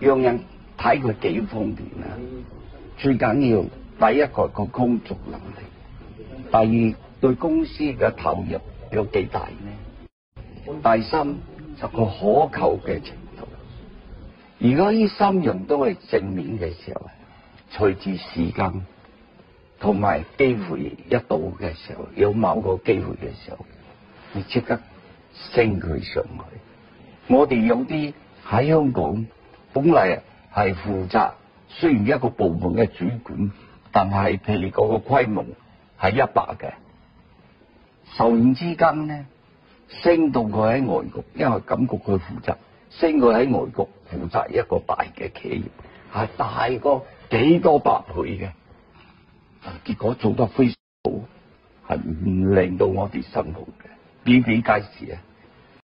讓人睇佢幾方便啊。最緊要第一個個工作能力，第二對公司嘅投入有幾大呢？第三就個可靠嘅程度。如果呢三樣都係正面嘅時候，隨住時間同埋機會一到嘅時候，有某個機會嘅時候，你即刻升佢上去。我哋有啲喺香港本嚟係負責，雖然一個部門嘅主管，但係譬如嗰個規模係一百嘅，受然之間咧升到佢喺外國，因為感覺佢負責，升佢喺外國負責一個大嘅企業，係大過幾多百倍嘅，結果做得非常好，係唔令到我哋辛苦嘅，比比皆是啊！